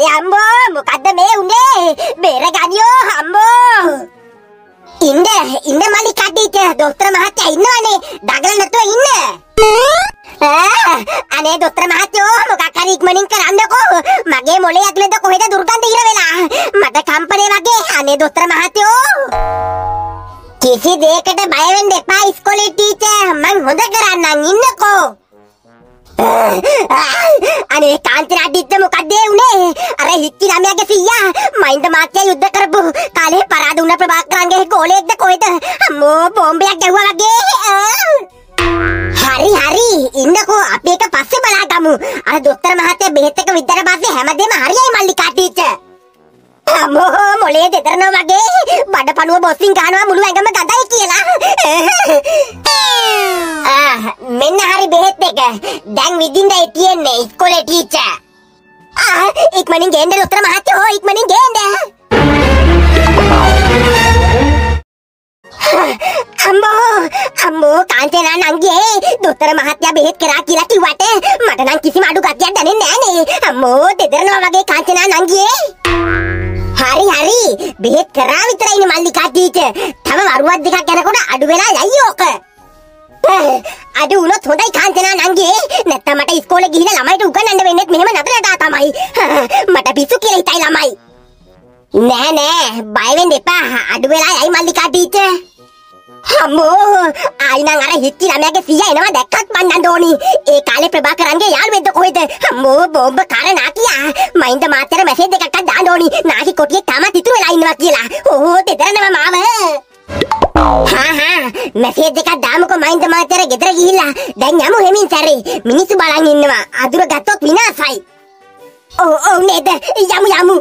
අනේ අම්බෝ මොකද්ද මේ උනේ? බේරගනියෝ අම්බෝ ඉන්න ඉන්න මල්ලි කඩේට දොස්තර මහත්තයා ඉන්නවනේ. දගල නැතුව ඉන්න. ආ, අනේ දොස්තර මහත්තයෝ මොකක් හරි ඉක්මනින් කරන්නකෝ. මගේ මොලේ ඇතුලේද කොහෙද දුර්ගන්ධ ඉර වෙලා? මට කම්පණය වගේ අනේ දොස්තර මහත්තයෝ. කිසි දෙයකට බය වෙන්න එපා ඉස්කෝලේ ටීචර්. මං හොඳ කරන්නම් ඉන්නකෝ. අනේ කාන්තිනාඩිත්ත මොකක්ද ඒ උනේ? අර හික්කි ළමයාගේ සීයා මයින්ද මාත්‍යා යුද්ධ කරපු කාලේ පරාද වුණ ප්‍රභාකරන්ගේ ගෝලයෙක්ද කොහෙද? අම්මෝ බෝම්බයක් ගැහුවා වගේ. හරි හරි. ඉන්නකෝ. අපි එක පස්සේ බලාගමු. අර දොස්තර මහත්තයා බෙහෙත් එක විතර පස්සේ හැමදේම හරියයි මල්ලිකා ටීචර්. අම්මෝ මොලේ දෙතරනවා වගේ. බඩ පණුව බොස්සින් ගහනවා මුළු ඇඟම ගඳයි කියලා. එක. දැන් විදින්නයි තියෙන්නේ ඉස්කෝලේ ටීචර් ආ ඉක්මනින් ගේන්න දොස්තර මහත්තයෝ. ඉක්මනින් ගේන්න. අම්මෝ අම්මෝ කාන්තේනා නංගියේ දොස්තර මහත්තයා බෙහෙත් කරා කියලා කිව්වට මට නම් කිසිම අඩු ගතියක් දැනෙන්නේ නෑනේ අම්මෝ දෙදරනවා වගේ කාන්තේනා නංගියේ හරි හරි. බෙහෙත් කරා විතරයිනේ මල්ලිකා ටීචර් තව වරුවක් දෙකක් යනකොට අඩු වෙලා යයි ඕක. අඩු වුණොත් හොඳයි කාන්තේනා නංගියේ නැත්තම් මට ඉස්කෝලේ ගිහිල්ලා ළමයිට උගන්වන්න වෙන්නේත් මෙහෙම නතරටා තමයි. මට පිස්සු කියලා හිතයි ළමයි. නෑ නෑ. බය වෙන්න එපා. අඩු වෙලා යයි මල්ලිකා ටීචර්. අම්මෝ ආයි නං අර හිටි ළමයාගේ සීයා එනවා දැක්කත් මන්නන්න ඕනි. ඒ කාලේ ප්‍රභාකරන්ගේ යාළුවෙක්ද කොහෙද? අම්මෝ බෝම්බ කාර නාකියා මයින්ද මාතර මැසේජ් එකක් දාන්න ඕනි. නාකි කොටියේ තාමත් ඉතුරු වෙලා ඉන්නවා කියලා. ඕ දෙදරනවා මාව. හා හා. මැසේජ් එකක් දාමුකෝ මයින්ද මාතර ගෙදර ගිහිල්ලා. දැන් යමු හෙමින් සැරේ. මිනිස්සු බලන් ඉන්නවා. අදුර ගත්තොත් විනාසයි ඔව් ඔව් නේද? යමු යමු.